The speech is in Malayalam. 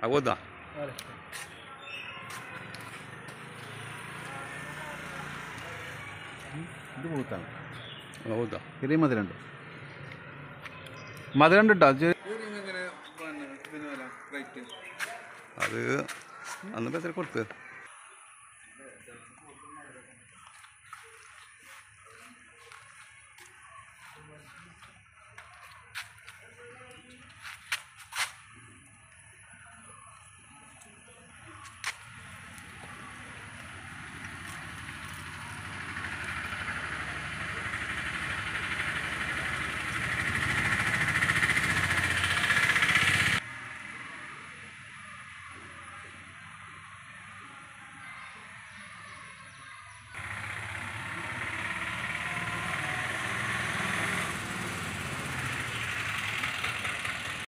ആവോതാ ഇത് പൂത്താണ് ആവോതാ ചെറിയ മധുരമുണ്ട് മധുരമുണ്ട് കേട്ടോ അത് അത് അന്ന് എത്ര കൊടുത്ത്?